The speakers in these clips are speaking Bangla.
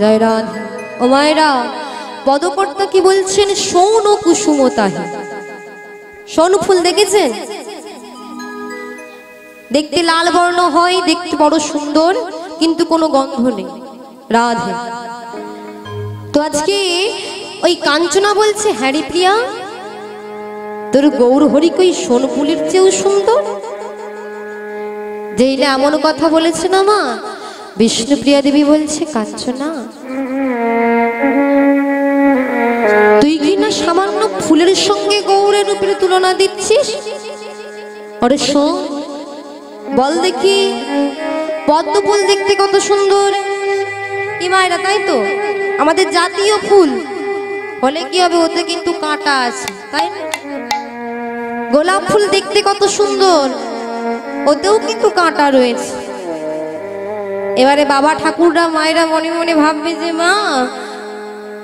জয় রাধা ও পদকর্তা কি বলছেন? সৌন কুসুমতাহে সৌন ফুল দেখেছেন? দেখতে লাল বর্ণ হয়, দেখতে বড় সুন্দর, কিন্তু কোনো গন্ধ নেই। রাধে। তো আজকে ওই কাঞ্চনা বলছে, হ্যারি প্রিয়া, তোর গৌর হরি কই সোনপুলির চেয়েও সুন্দর? যেইলে এমন কথা বলেছে না মা বিষ্ণুপ্রিয়া দেবী বলছে, কাঞ্চনা, তুই কি না সামান্য ফুলের সঙ্গে গৌরের রূপের তুলনা দিচ্ছিস? আরে শোন, বল দেখি, পদ্ম ফুল দেখতে কত সুন্দর। কি মায়েরা, তাই তো? আমাদের জাতীয় ফুল। হলে কি হবে, ওতে কিন্তু কাঁটা আছে, তাই না? গোলাপ ফুল দেখতে কত সুন্দর, ওতেও কিন্তু কাঁটা রয়েছে। এবারে বাবা ঠাকুররা, মায়েরা মনে মনে ভাববে যে, মা,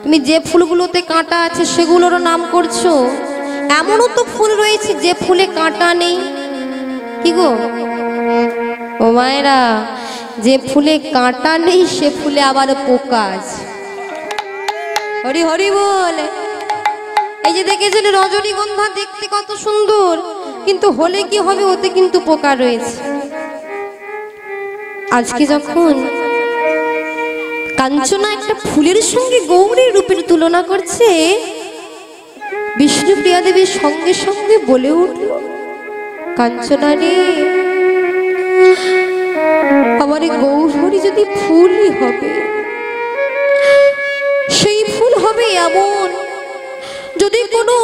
তুমি যে ফুলগুলোতে কাঁটা আছে সেগুলোরও নাম করছ। এমনও তো ফুল রয়েছে যে ফুলে কাঁটা নেই। কি গো? ও মায়েরা, যে ফুলে কাঁটা নেই, সে ফুলে আবার পোকা আছে। হরি হরি বল। এই যে দেখেছেন রজনীগন্ধা দেখতে কত সুন্দর, কিন্তু হলে কি হবে, ওতে কিন্তু পোকা রয়েছে। আজকে যখন কাঞ্চনা একটা ফুলের সঙ্গে গৌরীর রূপের তুলনা করছে, বিষ্ণুপ্রিয়া দেবীর সঙ্গে সঙ্গে বলে উঠল, কাঞ্চনা রে, আমার গৌরহরি যদি ফুলই হবে, সেই ফুল হবে এমন, যদি কোনো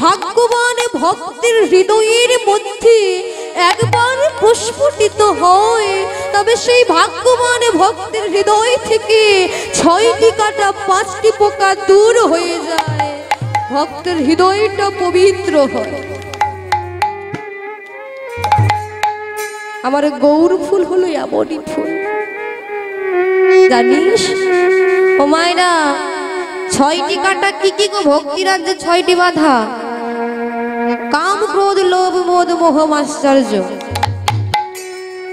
ভাগ্যবান ভক্তের হৃদয়ের মধ্যে একবার প্রস্ফুটিত হয়, তবে সেই ভাগ্যবান ভক্তের হৃদয় থেকে ছয়টি কাটা, পাঁচটি পোকা দূর হয়ে যায়। ভক্তের হৃদয়টা পবিত্র হয়। আমার গৌর ফুল হলো এমনই ফুল। জানিস? ও মায়েরা, ছয়টি কাটা কি কি গো ভক্তি রাজ্যে ছয়টি বাধা? ক্রোধ, লোভ, মোদ, মোহ আশ্চর্য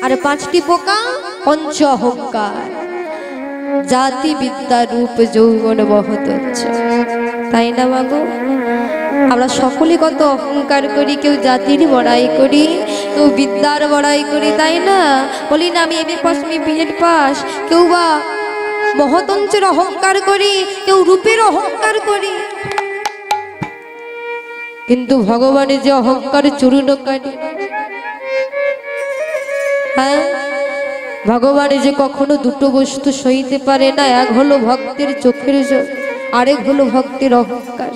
আর পাঁচটি পোকা, পঞ্চ অহংকার। জাতি বিদ্যা রূপ, যৌবন বহত তাই না মাগো আমরা সকলে কত অহংকার করি, কেউ জাতির বড়াই করি, কেউ বিদ্যার বড়াই করি, তাই না? বলি না, আমি এমএ পাস, আমি বিএড পাস। কেউ বা মহতঞ্চের অহংকার করি, কেউ রূপের অহংকার করি। কিন্তু ভগবানের যে অহংকার চূর্ণকারী হ্যাঁ? ভগবানে যে কখনো দুটো বস্তু সইতে পারে না, এক হলো ভক্তের চোখের জল আরেক হলো ভক্তের অহংকার।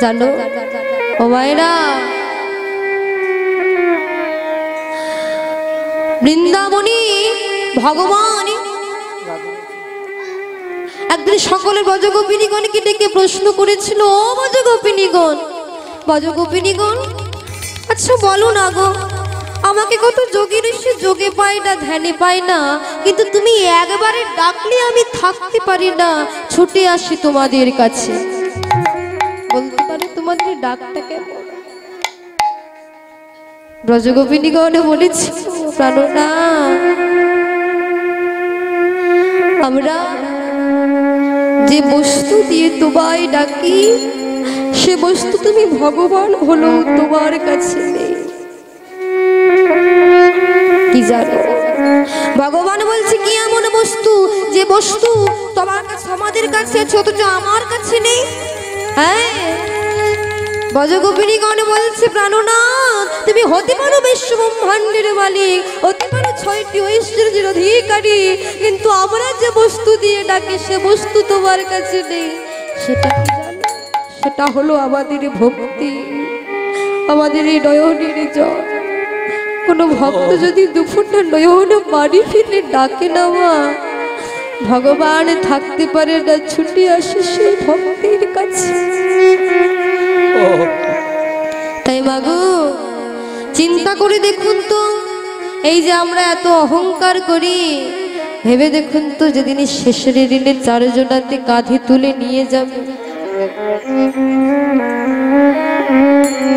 জানো? ও মায়েরা, বৃন্দাবনী ভগবান একদিন সকলের বজগোপিনীগণকে ডেকে প্রশ্ন করেছিল, ও বজগোপিনীগণ বজগোপিনীগণ আচ্ছা বলো না গো, আমাকে কত যোগী ঋষি যোগে পায় না, ধ্যানে পায় না, কিন্তু তুমি একবারে ডাকলে আমি থাকতে পারি না, ছুটে আসি তোমাদের কাছে। বলতে পারো তোমাদের ডাকটা কেমন? ব্রজগোপিনীগণে বলেছি প্রাণনা, আমরা যে বস্তু দিয়ে তোমায় ডাকি, সে বস্তু তুমি ভগবান হলো তোমার কাছে নেই। কি জানো? ভগবান বলছে, কি এমন বস্তু যে বস্তু তোমার কাছে, আমাদের কাছে অথচ আমার কাছে নেই? হ্যাঁ? বজগোপিনীগণ বলছে প্রাণনাথ তুমি হতে পারো বিশ্ব ব্রহ্মাণ্ডের মালিক হতে পারো ছয়টি ঐশ্বর্যের অধিকারী কিন্তু আমরা যে বস্তু দিয়ে ডাকি সে বস্তু তোমার কাছে নেই। সেটা সেটা হলো আমাদের ভক্তি আমাদের এই নয়নের জল। কোনো ভক্ত যদি দুফুটা নয়ন বাড়ি ফিরে ডাকে না মা ভগবান থাকতে পারে না ছুটি আসে সেই ভক্তের কাছে। তাই মাগো চিন্তা করে দেখুন তো, এই যে আমরা এত অহংকার করি, ভেবে দেখুন তো যেদিন শেষের দিনে চারজনাতে কাঁধে তুলে নিয়ে যাবে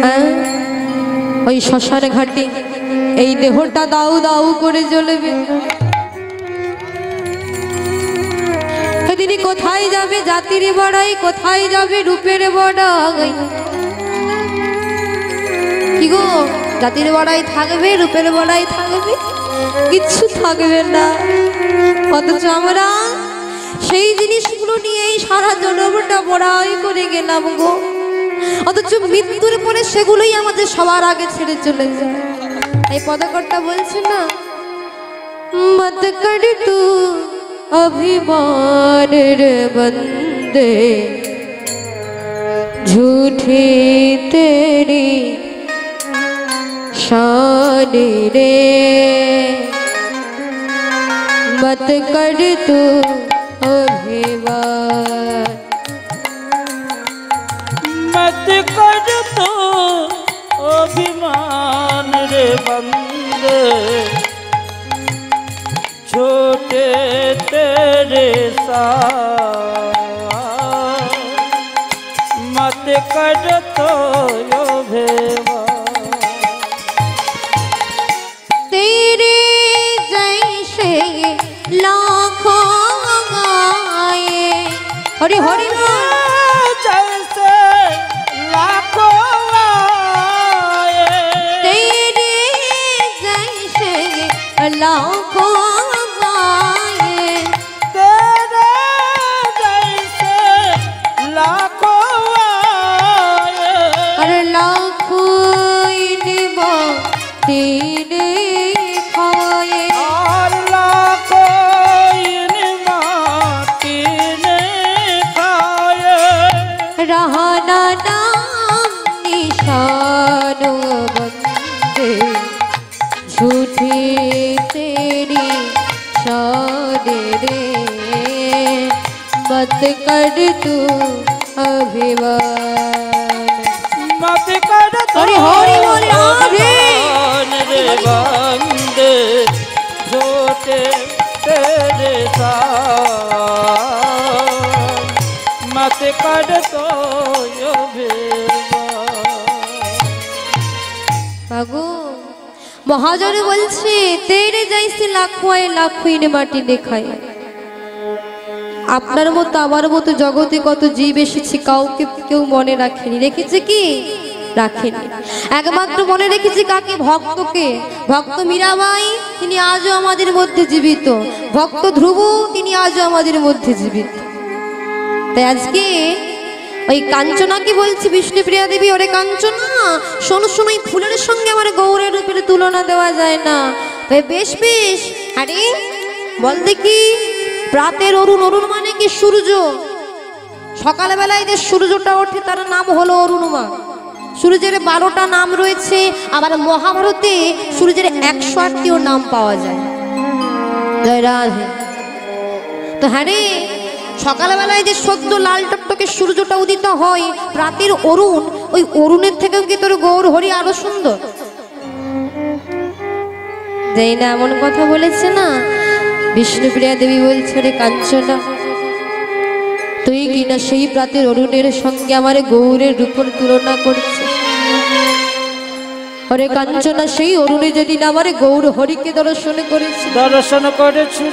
হ্যাঁ? ওই শ্মশান ঘাটে এই দেহটা দাউ দাউ করে জ্বলবে কোথায় যাবে জাতির বড়াই? কোথায় যাবে রূপের বড়াই? কি গো? জাতির বড়াই থাকবে, রূপের বড়াই থাকবে? কিচ্ছু থাকবে না। অথচ আমরা সেই জিনিসগুলো নিয়েই সারা জনগণটা বড়াই করে গেলাম গো। অথচ মৃত্যুর পরে সেগুলোই আমাদের সবার আগে ছেড়ে চলে যায়। এই পদকর্তা বলছে না মত কর अभिमान रे बंदे झूठी तेरी शान रे। मत कर तू अभिमान। मत कर तो अभिमान रे बंदे छोटे तेरे साथ। मत कर तो अभिमान तेरे जैसे लाखों आए। हरि हरि जैसे लाखों आए। तेरे जैसे लाखों आए। तेरे खाए। और लाखों इन माटी खाए। रहना नाम निशान बंदे। झूठी तेरी शान रे। मत कर तू अभिमान তে কাটতো বাগু মহাজন বলছে, তেরে যাইছে লাখোয় লাখুইনে মাটি দেখায়। আপনার মতো, আমার মতো জগতে কত জীব এসেছে, কাউকে কেউ মনে রাখেনি। রেখেছে কি? রাখেনি। একমাত্র মনে রেখেছি কাকে? ভক্তকে। ভক্ত মীরাবাই, তিনি আজও আমাদের মধ্যে জীবিত। ভক্ত ধ্রুব, তিনি আজও আমাদের মধ্যে জীবিত। তাই আজকে ওই কাঞ্চনা কি বলছি বিষ্ণুপ্রিয়া দেবী? ওরে কাঞ্চনা, শোনো শোনো ফুলের সঙ্গে আমার গৌরের রূপের তুলনা দেওয়া যায় না। তাই বেশ বেশ। আরে, বল দেখি প্রাতের অরুণ অরুণ মানে কি সূর্য? সকালবেলায় যে সূর্যটা ওঠে, তার নাম হলো অরুণমা। সূর্যের বারোটা নাম রয়েছে, আবার মহাভারতে সূর্যের একশো আটটিও নাম পাওয়া যায়। জয় রাধে। তো হ্যাঁ রে সকালবেলায় যে সদ্য লাল টকটকে সূর্যটা উদিত হয় রাতের অরুণ ওই অরুণের থেকেও কি তোর গৌর হরি আরও সুন্দর? যেই না এমন কথা বলেছে না? বিষ্ণুপ্রিয়া দেবী বলছে রে কাঞ্চনা তুই কিনা সেই প্রাতের অরুণের সঙ্গে আমার গৌরের রূপর তুলনা করছিস? ওরে কাঞ্চনা সেই অরুণে যদি না আমার গৌর হরিকে দর্শন করেছে? দর্শন করেছিল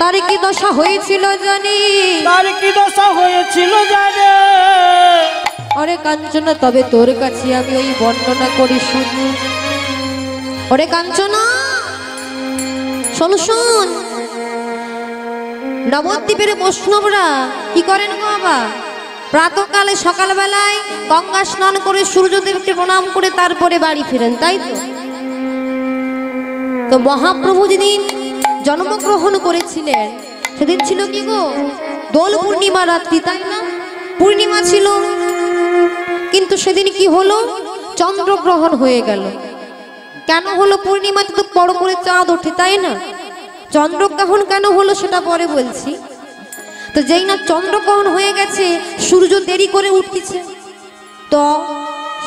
তার কি দশা হয়েছিল জানি? তার কি দশা হয়েছিল জানে? ওরে কাঞ্চনা তবে তোর কাছে আমি ওই বর্ণনা করি শুন। ওরে কাঞ্চনা শোন শোন। নবদ্বীপের বৈষ্ণবরা কি করেন গো বাবা? প্রাতকালে সকালবেলায় গঙ্গা স্নান করে সূর্যদেবকে প্রণাম করে তারপরে বাড়ি ফেরেন তাই তো? তো মহাপ্রভু যেদিন জন্মগ্রহণ করেছিলেন। সেদিন ছিল কি গো? দোল পূর্ণিমা রাত্রি, তাই না? পূর্ণিমা ছিল। কিন্তু সেদিন কি হলো? চন্দ্রগ্রহণ হয়ে গেল। কেন হলো পূর্ণিমাতে তো বড় করে চাঁদ ওঠে, তাই না? চন্দ্রগ্রহণ কেন হলো সেটা পরে বলছি। তো যেই না চন্দ্রগ্রহণ হয়ে গেছে, সূর্য দেরি করে উঠতেছে তো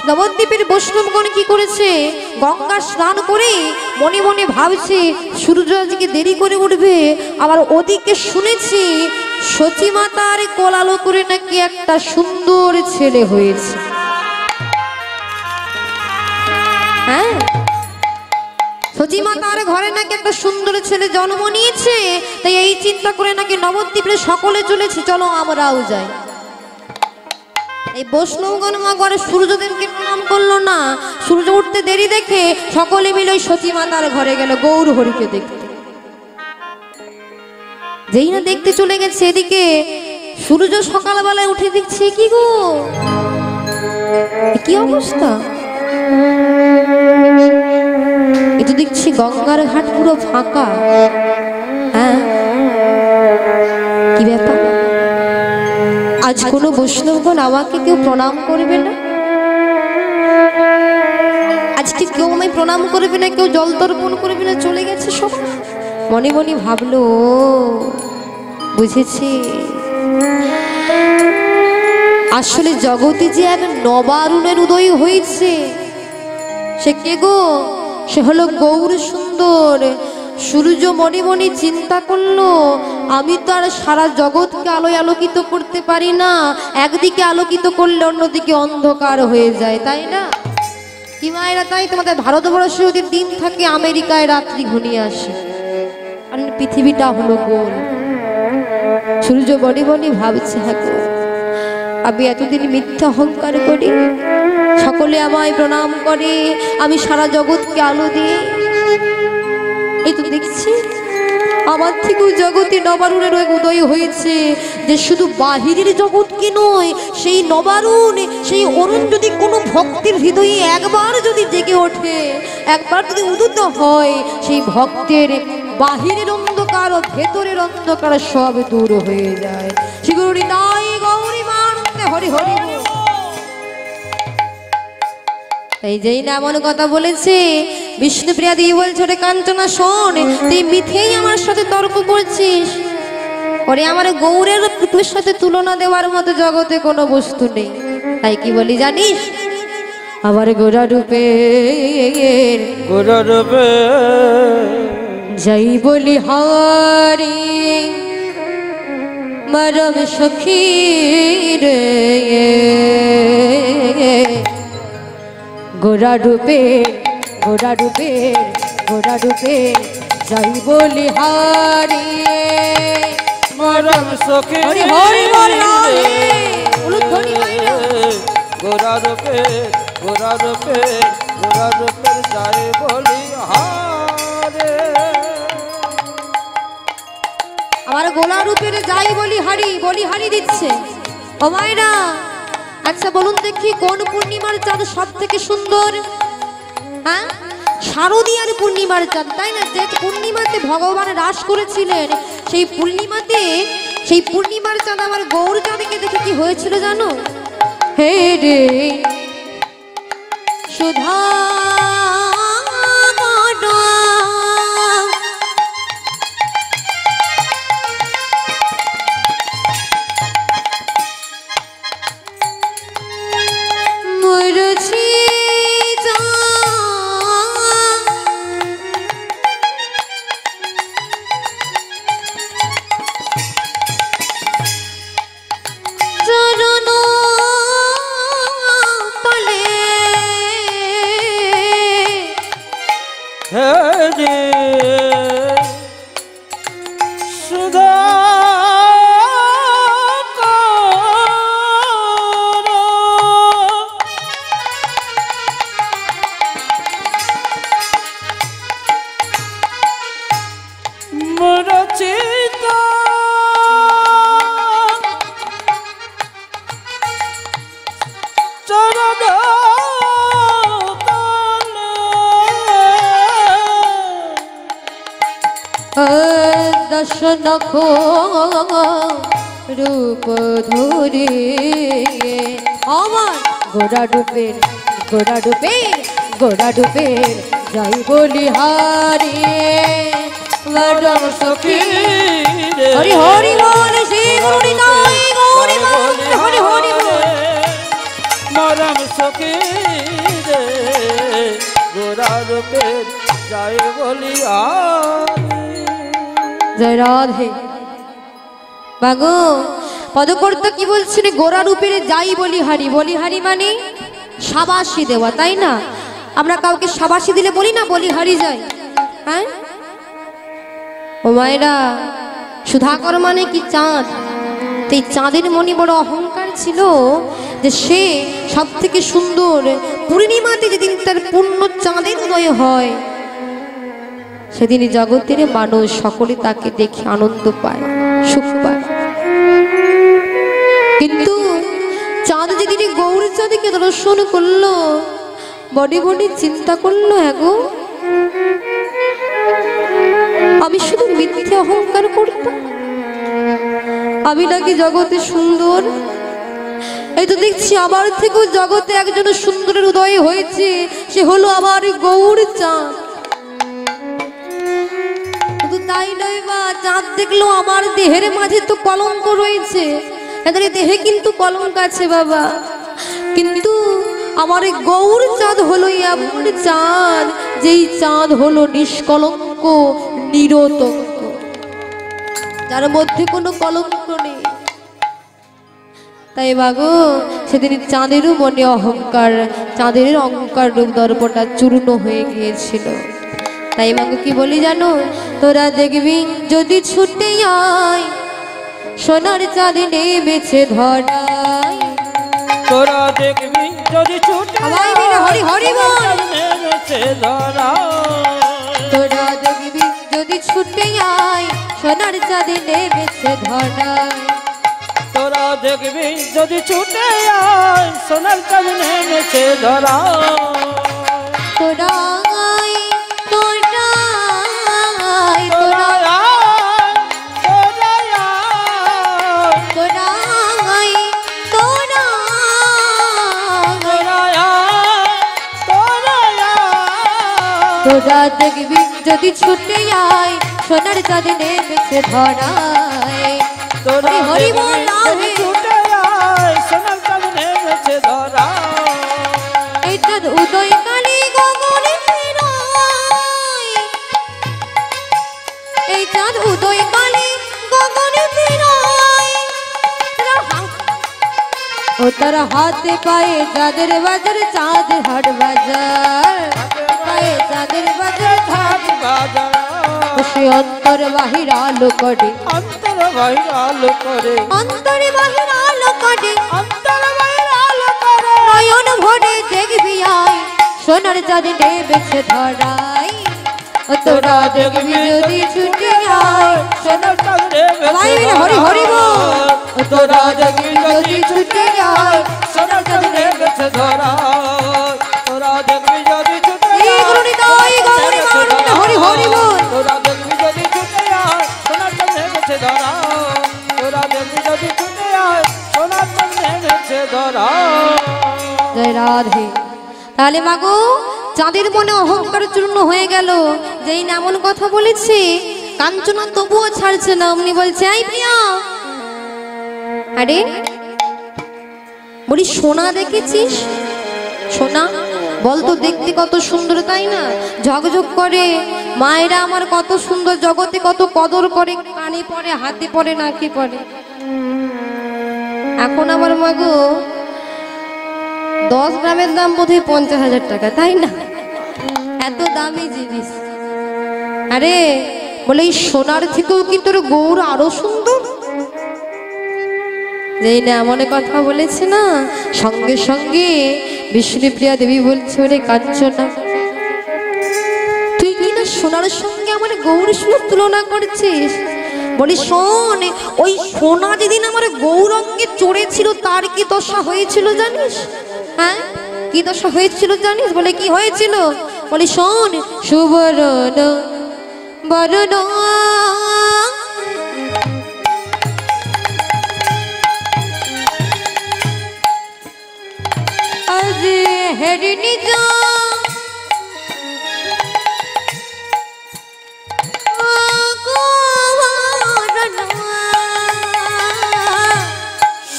নবদ্বীপের বৈষ্ণবগণ কি করেছে? গঙ্গা স্নান করে মনে মনে ভাবছে, সূর্য আজকে দেরি করে উঠবে। আবার ওদিকে শুনেছি, সতী মাতার কোলালো করে নাকি একটা সুন্দর ছেলে হয়েছে। হ্যাঁ? সচিমা তার ঘরে নাকি একটা সুন্দর ছেলে জন্ম নিয়েছে, তাই এই চিন্তা করে নাকি নবদ্বীপে সকলে চলেছে। চলো আমরাও যাই। এই বৈষ্ণবগণ মা ঘরে সূর্যদেবকে প্রণাম করল না। সূর্য উঠতে দেরি দেখে সকলে মিলে ওই সতী মাতার ঘরে গেল গৌর হরিকে দেখতে। যেই না দেখতে চলে গেছে এদিকে, সূর্য সকালবেলায় উঠে দেখছে কি গো? কি অবস্থা? এ তো দেখছি গঙ্গার ঘাট পুরো ফাঁকা। আজ কোনো বৈষ্ণবগণ আমাকে কেউ প্রণাম করবে না? আজকে কেউ আমায় প্রণাম করবে না, কেউ জল তর্পণ করবে না, চলে গেছে সব মনে মনে ভাবলো বুঝেছি। আসলে জগতে যে এক নবারুণের উদয় হয়েছে, সে কে গো? সে হলো গৌর সুন্দর সূর্য মনে মনে চিন্তা করল, আমি তো আর সারা জগৎকে আলোয় আলোকিত করতে পারি না। একদিকে আলোকিত করলে অন্যদিকে অন্ধকার হয়ে যায়, তাই না? কি মায়েরা, তাই তোমাদের ভারতবর্ষে যদি দিন থাকে, আমেরিকায় রাত্রি ঘনিয়ে আসে। আর পৃথিবীটা হলো গোল। সূর্য মনে মনে ভাবছে হ্যাঁ আমি এতদিন মিথ্যা অহংকার করি। সকলে আমায় প্রণাম করে, আমি সারা জগৎকে আলো দিই এই তো দেখছি, আমার থেকেও জগতে নবারুণের এক উদয় হয়েছে, যে শুধু বাহিরের জগৎকে নয়, সেই নবারুণ, সেই অরুণ যদি কোনো ভক্তের হৃদয়ে একবার যদি জেগে ওঠে, একবার যদি উদিত হয়, সেই ভক্তের বাহিরের অন্ধকার ও ভেতরের অন্ধকার সব দূর হয়ে যায়। শ্রী নাই গৌরী মানন্দে হরি হরি এই যেই না এমন কথা বলেছে বিষ্ণুপ্রিয়া দিয়ে বলছে ওরে কাঞ্চনা শোন তুই মিথেই আমার সাথে তর্ক করছিস। ওরে আমার গৌরের তোর সাথে তুলনা দেওয়ার মতো জগতে কোনো বস্তু নেই। তাই কি বলি জানিস? আমার গোড়া রূপে গোরা রবে যাই বলি হারি মরম সখী রে। গোড়া ডুবে গোড়া ডুবে গোড়া ডুবে যাই বলি হারি মরম সখী হরি হরি। গোরা রূপে গোরা রূপে গোরা রূপে যায় বলি হারে আমার গোলা রূপের যাই বলি হারি বলি হারি দিচ্ছে। ও মায়েরা আচ্ছা বলুন দেখি কোন পূর্ণিমার চাঁদ সব থেকে সুন্দর? হ্যাঁ? শারদীয়ার পূর্ণিমার চাঁদ, তাই না? যে পূর্ণিমাতে ভগবান রাস করেছিলেন, সেই পূর্ণিমাতে, সেই পূর্ণিমার চাঁদ আমার গৌর চাঁদকে দেখে কি হয়েছিল জানো? হে রে, সুধা দশ নখ রূপ ধরে আমার গোড়া ডুবের গোড়া ডুবের গোড়া ডুবের যাই বলি হারিয়ে। সখী হরি হরি বল শ্রী গুরু নাই গৌরী মন্ত্র হরি হরি মরম সখী রে। গোরা রূপে যাই বলি জয় রাধে। বাগো, পদকর্তা কি বলছেন? গোড়া রূপের যাই বলি হারি বলি হারি মানে সাবাসী দেওয়া, তাই না? আমরা কাউকে সাবাসী দিলে বলি না বলি হারি হ্যাঁ? ও মায়েরা, সুধাকর মানে কি চাঁদ? তো এই চাঁদের মনে বড় অহংকার ছিল যে সে সব থেকে সুন্দর পূর্ণিমাতে যেদিন তার পূর্ণ চাঁদের উদয় হয় সেদিন জগতের মানুষ সকলে তাকে দেখে আনন্দ পায়, সুখ পায়। কিন্তু চাঁদ যেদিন গৌর চাঁদকে দর্শন করল বডি বডি চিন্তা করল এগো আমি শুধু মিথ্যে অহংকার করতাম। আমি নাকি জগতে সুন্দর। এই তো দেখছি আমার থেকেও জগতে একজন সুন্দরের উদয় হয়েছে, সে হলো আমার গৌর চাঁদ। তাই নয় বা চাঁদ দেখল আমার দেহের মাঝে তো কলঙ্ক রয়েছে। দেহে কিন্তু কলঙ্ক আছে বাবা। কিন্তু আমার গৌর চাঁদ হলো এমন চাঁদ, যেই চাঁদ হলো নিষ্কলঙ্ক, নিরতঙ্ক। যার মধ্যে কোনো কলঙ্ক নেই। তাই বাগো, সেদিন চাঁদেরও মনে অহংকার, চাঁদের অহংকার রূপ দর্পটা চূর্ণ হয়ে গিয়েছিল। তাই মাগো কি বলি জানো? তোরা দেখবি যদি ছুটে আয় সোনার চাঁদে নেমেছে ধরায় তোরা দেখবি যদি ছুটে হরি হরি বল। তোরা দেখবি যদি ছুটে আয় সোনার চাঁদে নেমেছে ধরায় তোরা দেখবি যদি ছুটে আয় সোনার চাঁদ নেমেছে ধরা। তোরা তোরা তোরা দেখবি যদি ছুটে আয় সোনার চাঁদে নেমেছে ধরায়। তোরা হরি বল। ছুটে আয় সোনার চাঁদ নেমেছে ধরা এই চাঁদ উদয় কালে গগনে ফেরায়। এই চাঁদ উদয় কালে গগনে ফেরায়। ও তারা হাতে পায়ে চাঁদের বাজার চাঁদ হাট বাজার। পায়ে চাঁদের বাজার হাত বাজার সে অন্তর বাহির আলো করে অন্তর ভাইরাল করে অন্তরে বাহির আলো করে অন্তর ভাইরাল করে নয়ন ভরে দেখবি আয় সোনার চাঁদ নেমেছে ধরাই ও তোরা দেখবি যদি ছুটে আয় সোনার চাঁদ নেমেছে সবাই মিলে হরি হরি বল ও তোরা দেখবি যদি ছুটে আয় সোনার চাঁদ নেমেছে ধরা তোরা দেখবি রাধে। তাহলে মাগো চাঁদের মনে অহংকার চূর্ণ হয়ে গেল, যেই না এমন কথা বলেছে, কাঞ্চনা তবুও ছাড়ছে না, অমনি বলছে আই প্রিয়া! আরে, বলি সোনা দেখেছিস? সোনা, বল তো দেখতে কত সুন্দর, তাই না? ঝকঝক করে, মায়েরা আমার কত সুন্দর, জগতে কত কদর করে, কানে পরে হাতে পড়ে, নাকে পড়ে। এখন আমার মাগো দশ গ্রামের দাম বোধহয় পঞ্চাশ হাজার টাকা, তাই না? এত দামি জিনিস। আরে, বলে এই সোনার থেকেও কি তোর গৌর আরও সুন্দর? যেই না এমন কথা বলেছে না, সঙ্গে সঙ্গে বিষ্ণুপ্রিয়া দেবী বলছে, ওরে কাঞ্চনা, তুই কি না সোনার সঙ্গে আমার গৌর সুর তুলনা করছিস? বলি, শোন, ওই সোনা যেদিন আমার গৌরঙ্গে চড়েছিল, তার কি দশা হয়েছিল জানিস? হ্যাঁ? কি দশা হয়েছিল জানিস? বলে কি হয়েছিল? বলে শোন সুবরণ বরণ।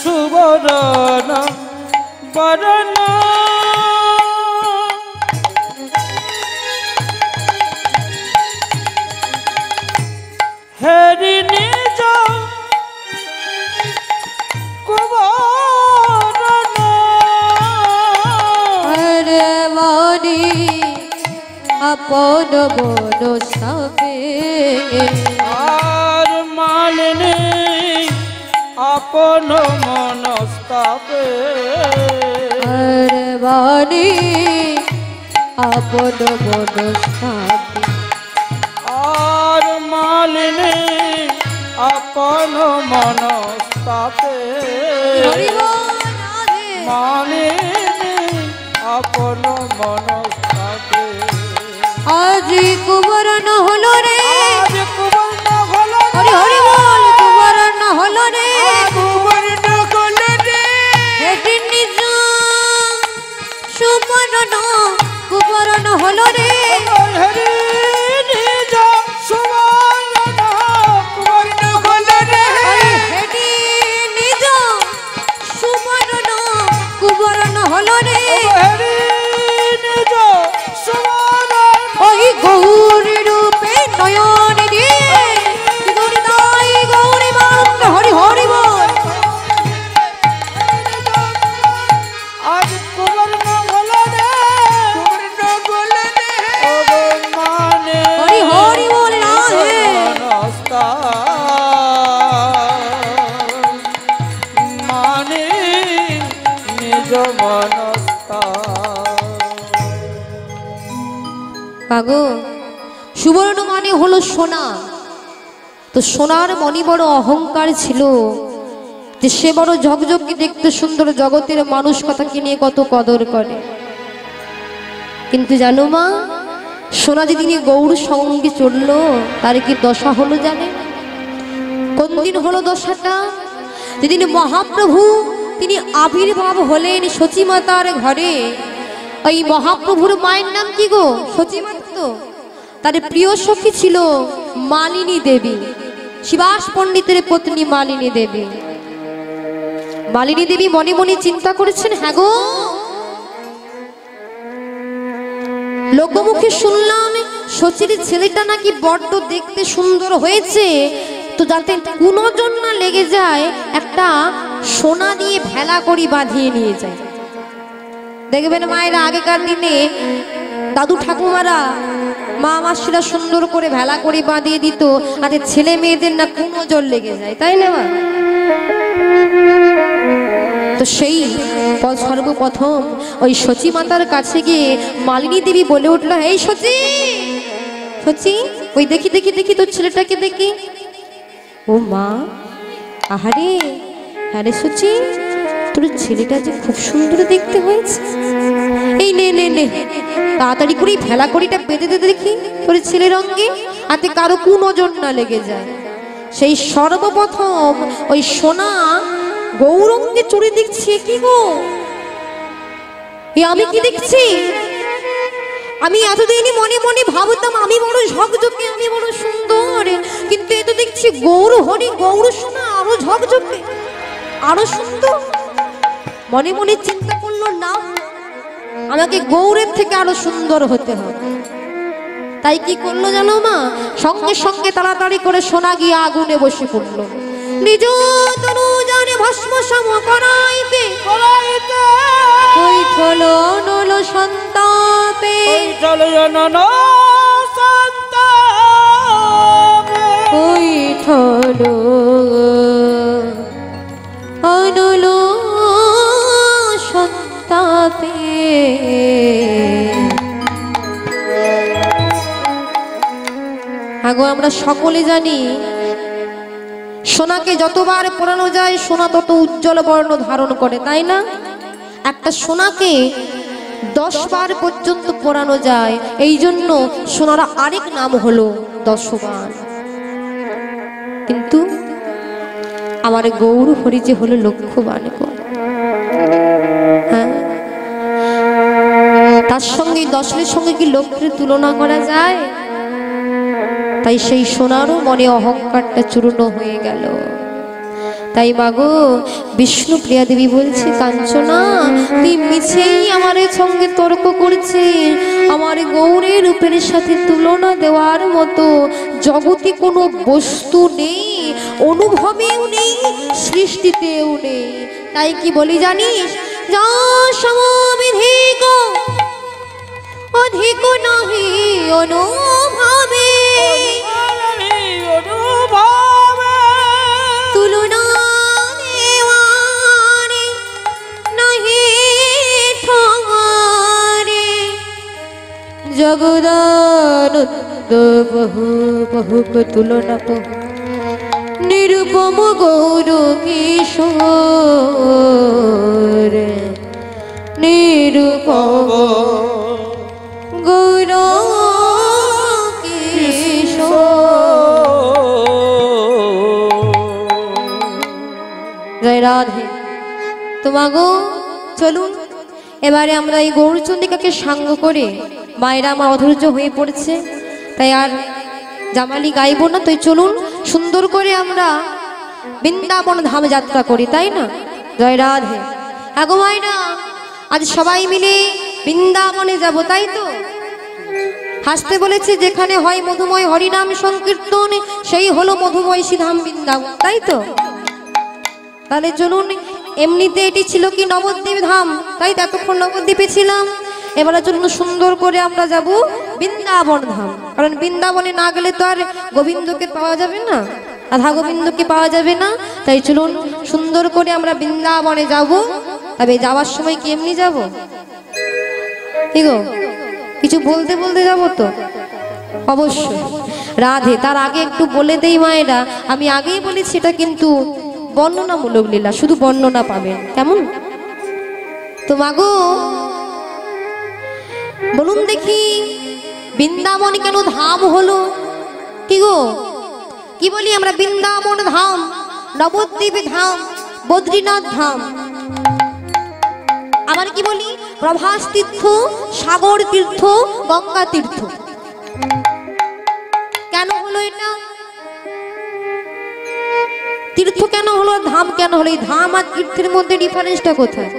সুবরণ বরণ হেরি নিজ কুবরণ আরে মনি আপন বনস্তাপে আর মালিনী আপন মনস্তাপে আর বাণী আপন বনস্তাপে আর মালিনী আপন মনস্তাপে মালিনী আপন মনস্তাপে আজ কুবরণ কুবরণ হলো সোনা। তো সোনার মনি বড় অহংকার ছিল যে সে বড় ঝকঝকে দেখতে সুন্দর জগতের মানুষ কথাকে নিয়ে কত কদর করে। কিন্তু জানো মা, সোনা যেদিন গৌর সঙ্গে চলল, তার কি দশা হলো জানে? কোন দিন হলো দশাটা? যেদিন মহাপ্রভু তিনি আবির্ভাব হলেন সচিমাতার ঘরে। ওই মহাপ্রভুর মায়ের নাম কি গো? সচিমাতা তো? তার প্রিয় সখী ছিল মালিনী দেবী। শিবাস পণ্ডিতের পত্নী মালিনী দেবী। মালিনী দেবী মনে মনে চিন্তা করেছেন হ্যাঁ গো, লোকমুখে শুনলাম সচির ছেলেটা নাকি বড্ড দেখতে সুন্দর হয়েছে। তো যাতে কুনজন না লেগে যায়, একটা সোনা দিয়ে ভেলা করি বাঁধিয়ে নিয়ে যায়। দেখবেন মায়েরা আগেকার দিনে দাদু ঠাকুমারা মা মাসিরা সুন্দর করে ভেলা করে বাঁধিয়ে দিত, আর ছেলে মেয়েদের না কুনজর লেগে যায়, তাই না মা? তো সেই সর্বপ্রথম ওই সচি মাতার কাছে গিয়ে মালিনী দেবী বলে উঠল এই সচি সচি ওই দেখি দেখি দেখি তোর ছেলেটাকে দেখি। ও মা, আহারে হ্যাঁ রে সচি তোর ছেলেটা যে খুব সুন্দর দেখতে হয়েছে। এই নে নে নে। তাড়াতাড়ি করে ভেলা করিটা বেঁধে দিতে দেখি তোর ছেলের অঙ্গে। হাতে কারও কু নজর না লেগে যায়। সেই সর্বপ্রথম ওই সোনা গৌরঙ্গে চড়ে দেখছি কি গো? এ আমি কি দেখছি? আমি এতদিনই মনে মনে ভাবতাম আমি বড় ঝকঝকে, আমি বড় সুন্দর। কিন্তু এ তো দেখছি গৌর হরি, গৌর সোনা আরও ঝকঝকে, আরও সুন্দর। মনে মনে চিন্তা করল, না আমাকে গৌরের থেকে আরও সুন্দর হতে হবে। তাই কি করল জানো মা? সঙ্গে সঙ্গে তাড়াতাড়ি করে সোনা গিয়ে আগুনে বসে পড়ল। নিজ তনু জানে ভস্ম সম করাইতে। করাইতে কৈঠল নল সন্তাপে। চলে জনন সন্তাপে। অনল সন্তাপে। আগো, আমরা সকলে জানি সোনাকে যতবার পোড়ানো যায়, সোনা তত উজ্জ্বল বর্ণ ধারণ করে, তাই না? একটা সোনাকে দশ বার পর্যন্ত পোড়ানো যায়, এই জন্য সোনার আরেক নাম হলো দশবার। কিন্তু আমার গৌর হরি যে হলো লক্ষ্যবান তার সঙ্গে দশের সঙ্গে কি লক্ষ্যের তুলনা করা যায়? তাই সেই সোনারও মনে অহংকারটা চূর্ণ হয়ে গেল। তাই মাগো, বিষ্ণু প্রিয়া দেবী বলছে, কাঞ্চনা, তুই মিছেই আমার সঙ্গে তর্ক করছে আমার গৌরের রূপের সাথে তুলনা দেওয়ার মতো জগতে কোনো বস্তু নেই, অনুভবেও নেই, সৃষ্টিতেও নেই। তাই কি বলি জানিস? যা সমবিধিক অধিক নহি অনুভবে। তুলনা বহু বহুক তুলনা নিরুপম গৌর কিশোর। তোমাগো, চলুন। এবারে আমরা এই গৌরচন্দিকাকে সাঙ্গ করে মায়েরা আমার অধৈর্য হয়ে পড়েছে। তাই আর জামালি গাইব না, তাই চলুন সুন্দর করে আমরা বৃন্দাবন ধাম যাত্রা করি, তাই না? জয় রাধে। আগো মায়েরা, আজ সবাই মিলে বৃন্দাবনে যাব, তাই তো? হাসতে বলেছে, যেখানে হয় মধুময় হরিনাম সংকীর্তন, সেই হলো মধুময় শ্রীধাম বৃন্দাবন তাই তো? তাহলে চলুন এমনিতে এটি ছিল কি নবদ্বীপ ধাম? তাই তো এতক্ষণ নবদ্বীপে ছিলাম। এবারে চলুন সুন্দর করে আমরা যাব বৃন্দাবন ধাম। কারণ বৃন্দাবনে না গেলে তো আর গোবিন্দকে পাওয়া যাবে না। রাধা গোবিন্দকে পাওয়া যাবে না। তাই চলুন সুন্দর করে আমরা বৃন্দাবনে যাব। তবে যাওয়ার সময় কি এমনি যাব? কি গো? কিছু বলতে বলতে যাব তো? অবশ্যই। রাধে, তার আগে একটু বলে দেই মায়েরা। আমি আগেই বলেছি এটা কিন্তু বর্ণনামূলক লীলা, শুধু বর্ণনা পাবেন। কেমন? তো মাগো, বলুন দেখি, বৃন্দাবন কেন ধাম হলো? কি গো? কি বলি আমরা, বৃন্দাবন ধাম, নবদ্বীপ ধাম, বদ্রীনাথ ধাম? আবার কি বলি? প্রভাস তীর্থ, সাগর তীর্থ, গঙ্গা তীর্থ। কেন হলো এটা? তীর্থ কেন হলো, ধাম কেন হলো, এই ধাম আর তীর্থের মধ্যে ডিফারেন্সটা কোথায়?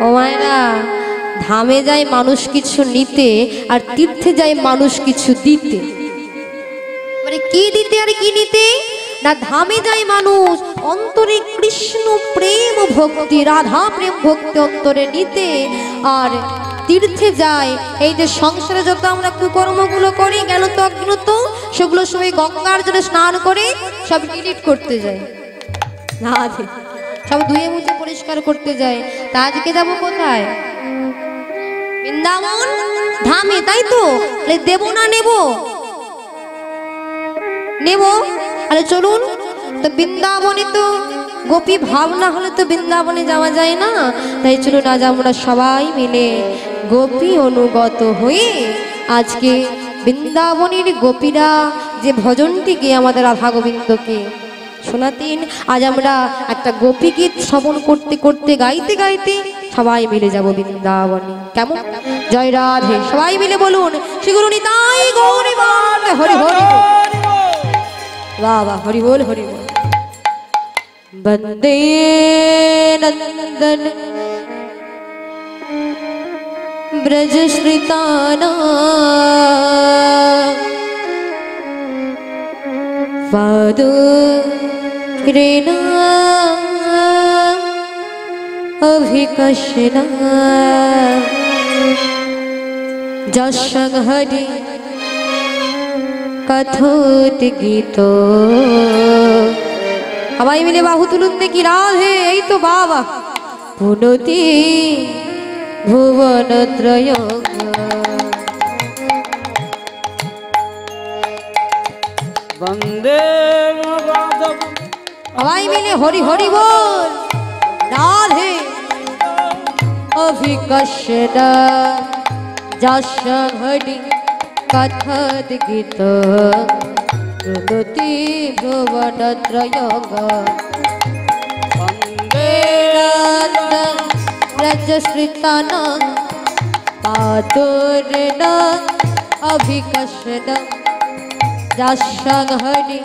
ও মায়েরা, ধামে যায় মানুষ কিছু নিতে আর তীর্থে যায় মানুষ কিছু দিতে। মানে কি দিতে আর কি নিতে? না, ধামে যায় মানুষ অন্তরে কৃষ্ণ প্রেম ভক্তি, রাধা প্রেম ভক্তি অন্তরে নিতে আর তীর্থে যায়। এই যে সংসারে যত আমরা কুকর্মগুলো করি জ্ঞানত অজ্ঞানত সেগুলো সবাই গঙ্গার জলে স্নান করে সব ডিলিট করতে যায়। না সব ধুয়ে মুছে পরিষ্কার করতে যায়। তা আজকে যাব কোথায়? বৃন্দাবন? ধামে, তাই তো? দেবো না নেব? নেব? আরে চলুন, তো বৃন্দাবনে তো গোপী ভাবনা হলে তো বৃন্দাবনে যাওয়া যায় না। তাই চলুন আজ আমরা সবাই মিলে গোপী অনুগত হয়ে আজকে বৃন্দাবনের গোপীরা যে ভজনটিকে আমাদের রাধা গোবিন্দকে শোনাতেন, আজ আমরা একটা গোপী গীত শ্রবণ করতে করতে, গাইতে গাইতে সবাই মিলে যাব বৃন্দাবনে। কেমন? জয় রাধে। সবাই মিলে বলুন শ্রীগুরু নিতাই গৌরী হরি হরি বাবা হরি বল হরি বল। বন্দে নন্দন वंदे नंदन ब्रज श्रिताना पादो किरेना अभिकशना जशंग हरि কথত গীত সবাই মিলে বাহু তুলুন দেখি রাধে এই তো বাবা পুনতি ভুবন ত্রয় বন্দে সবাই মিলে হরি হরি বল। রাধে। অভিকর্ষণ যশ হরি কথত গীত। প্রগতি ভুবন ত্রয় বন্দে ব্রজশ্রিতান যশং হরি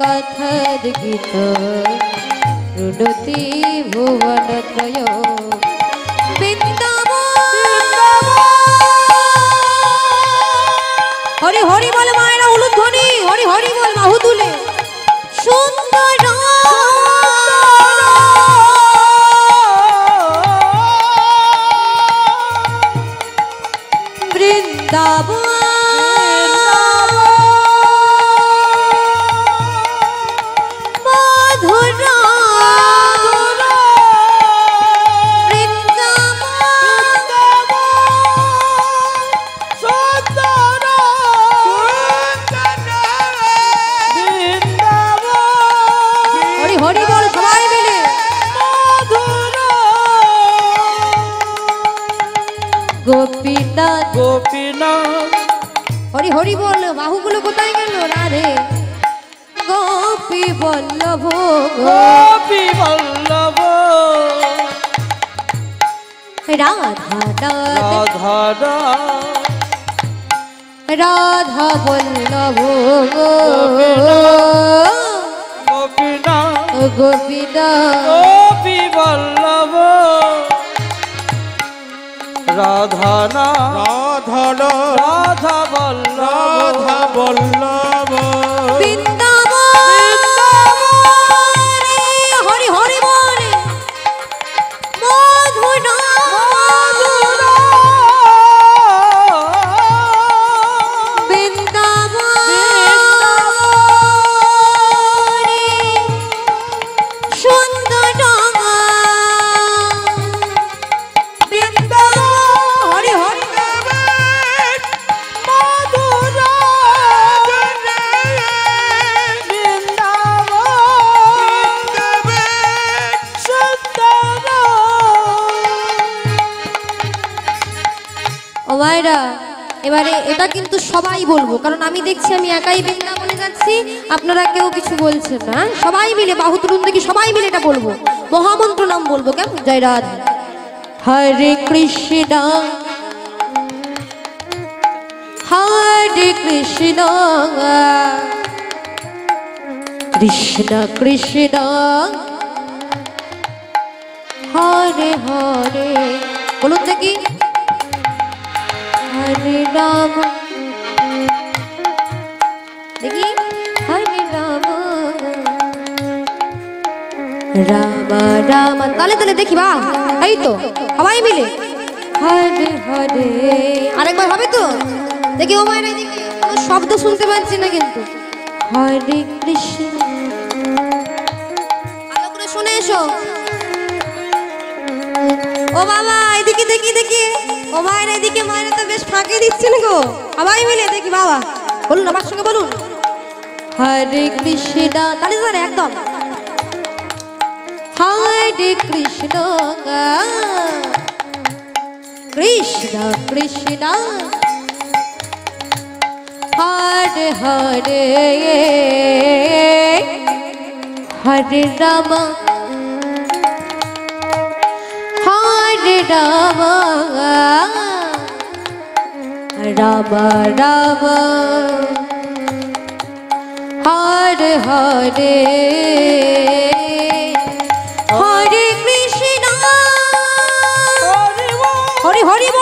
কথদ গীত রুডতি ভুবন ত্রয়। হরি হরি বলে মায়েরা হলুদ ধ্বনি হরি হরি বল বাহু রাধা বল্লভ। গোপীনা গোপীনা গোপী বল্লভ রাধা না রাধা বল্লভ। রাধা বল্লভ। সবাই বলব, কারণ আমি দেখছি, আমি একাই বৃন্দাবনে যাচ্ছি, আপনারা কেউ কিছু বলছেন না হ্যাঁ? সবাই মিলে, বাহু তুলুন দেখি, সবাই মিলে এটা বলব। মহামন্ত্র নাম বলব, কেমন? জয় রাধা। হরে কৃষ্ণ। হরে কৃষ্ণ। কৃষ্ণ কৃষ্ণ। হরে হরে। বলুন দেখি। হরে রাম। দেখি হরে রাম। রাম রাম। তালে তালে দেখি, বা, এই তো, সবাই মিলে। হরে হরে আরেকবার হবে তো? দেখি, ও মায়ের শব্দ শুনতে পাচ্ছি না কিন্তু। হরে কৃষ্ণ। ভালো শুনে এসো। ও বাবা, এদিকে দেখি দেখি। ও মায়ের এদিকে, মায়ের তো বেশ ফাঁকে দিচ্ছেন গো। সবাই মিলে দেখি, বাবা। বলুন, আমার সঙ্গে বলুন। হরে কৃষ্ণ, তাহলে ধরে একদম। হরে কৃষ্ণ কৃষ্ণ কৃষ্ণ। হরে হরে হরে রাম। হরে রাম। রাম রাম। হরে হরে। হরে কৃষ্ণ। হরে হরি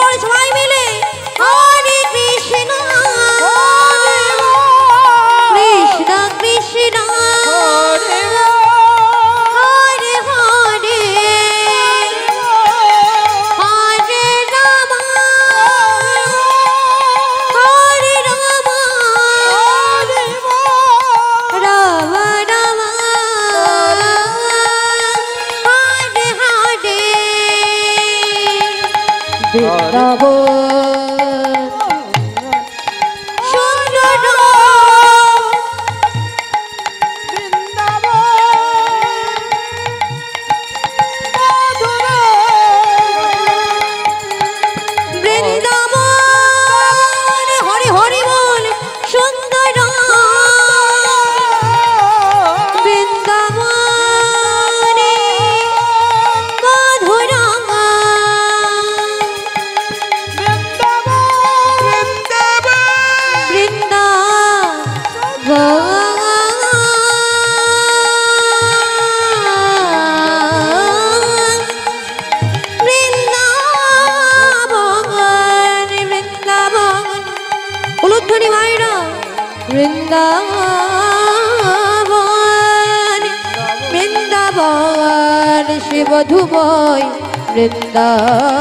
বৃন্দাবন